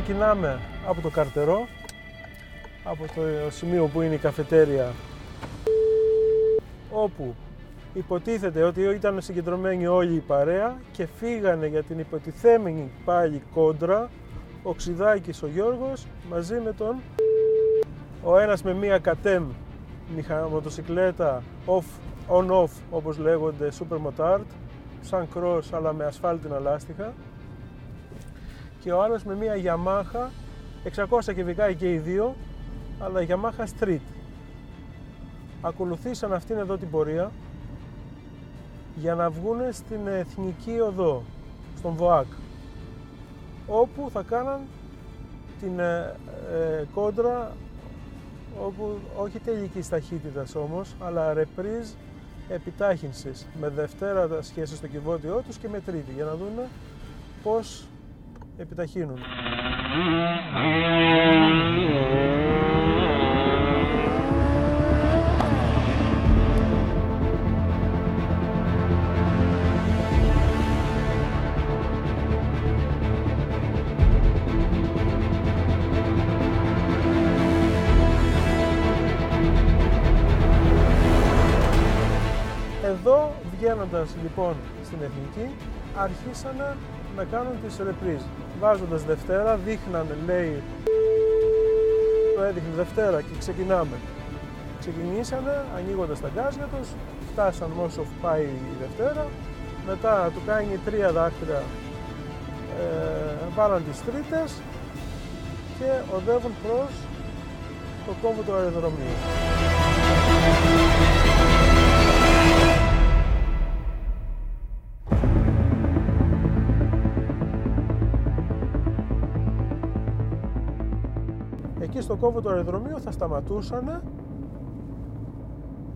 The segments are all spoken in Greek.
ξεκινάμε από το καρτερό, από το σημείο που είναι η καφετέρια, όπου υποτίθεται ότι ήταν συγκεντρωμένοι όλοι η παρέα και φύγανε για την υποτιθέμενη πάλι κόντρα ο Ξιδάκης ο Γιώργος μαζί με τον ο ένας με μία κατέμ μοτοσυκλέτα off, on-off όπως λέγονται super motard σαν cross αλλά με ασφάλτινα λάστιχα και ο άλλος με μία Yamaha 600 κυβικά και οι δύο αλλά Yamaha Street. Ακολουθήσαν αυτήν εδώ την πορεία για να βγουν στην Εθνική Οδό, στον ΒΟΑΚ όπου θα κάναν την ε, ε, κόντρα όπου όχι τελικής ταχύτητας όμως, αλλά ρεπρίζ επιτάχυνσης με Δευτέρα σχέση στο κυβότιό τους και με Τρίτη για να δούμε πώς επιταχύνουν. Εδώ βγαίνοντας λοιπόν στην Εθνική αρχίσανε να κάνουν τις ρεπρίζ. Βάζοντας Δευτέρα δείχνανε λέει το έδειχνε Δευτέρα και ξεκινάμε. Ξεκινήσανε ανοίγοντας τα γκάζια τους, φτάσαν όσο πάει η Δευτέρα, μετά του κάνει τρία δάχτυλα, ε, βάλαν τις τρίτες και οδεύουν προς το κόμβο του αεροδρομίου. Εκεί στο κόμβο του αεροδρομίου θα σταματούσαν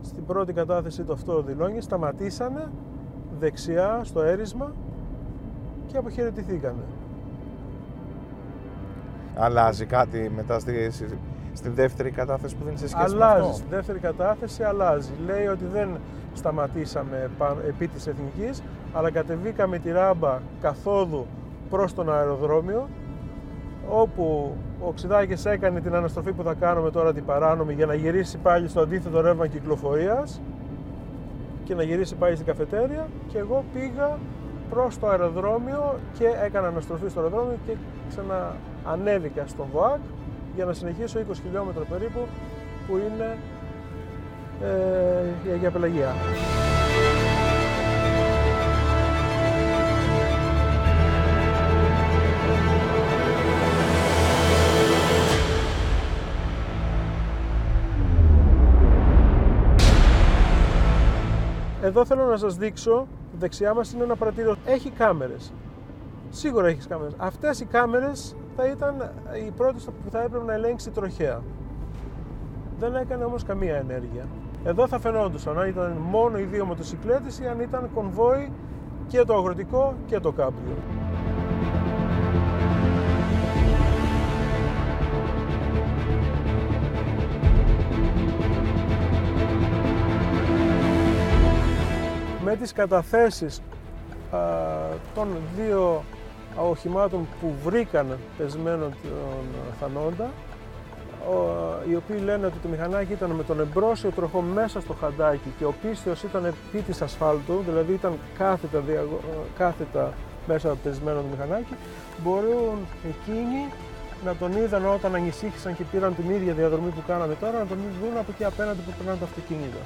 στην πρώτη κατάθεση το αυτό δηλώνει, σταματήσανε δεξιά στο έρισμα και αποχαιρετηθήκανε. Αλλάζει κάτι μετά στη, στη δεύτερη κατάθεση που δίνει σε σχέση αλλάζει, με αυτό; στη δεύτερη κατάθεση αλλάζει. Λέει ότι δεν σταματήσαμε πα- επί της Εθνικής, αλλά κατεβήκαμε τη ράμπα καθόδου προς τον αεροδρόμιο, όπου ο Ξιδάκης έκανε την αναστροφή που θα κάνουμε τώρα την παράνομη για να γυρίσει πάλι στο αντίθετο ρεύμα κυκλοφορίας και να γυρίσει πάλι στην καφετέρια και εγώ πήγα προς το αεροδρόμιο και έκανα αναστροφή στο αεροδρόμιο και ξαναανέβηκα στον ΒΟΑΚ για να συνεχίσω 20 χιλιόμετρα περίπου που είναι ε, η Αγία Πελαγία. Εδώ θέλω να σας δείξω, δεξιά μας είναι ένα πρατήριο, έχει κάμερες. Σίγουρα έχεις κάμερες. Αυτές οι κάμερες θα ήταν οι πρώτες που θα έπρεπε να ελέγξει τροχέα. Δεν έκανε όμως καμία ενέργεια. Εδώ θα φαινόντουσαν αν ήταν μόνο οι δύο μοτοσυκλέτες ή αν ήταν κονβόι και το αγροτικό και το κάμπριο. Με τις καταθέσεις α, των δύο οχημάτων που βρήκαν πεσμένο τον θανόντα ο- οι οποίοι λένε ότι το μηχανάκι ήταν με τον εμπρόσιο τροχό μέσα στο χαντάκι και ο πίστεως ήταν επί της ασφάλτου, δηλαδή ήταν κάθετα, διαγω- κάθετα μέσα πεσμένο το μηχανάκι, μπορούν εκείνοι να τον είδαν όταν ανησύχησαν και πήραν την ίδια διαδρομή που κάναμε τώρα, να τον δουν από εκεί απέναντι που περνάνε τα αυτοκίνητα.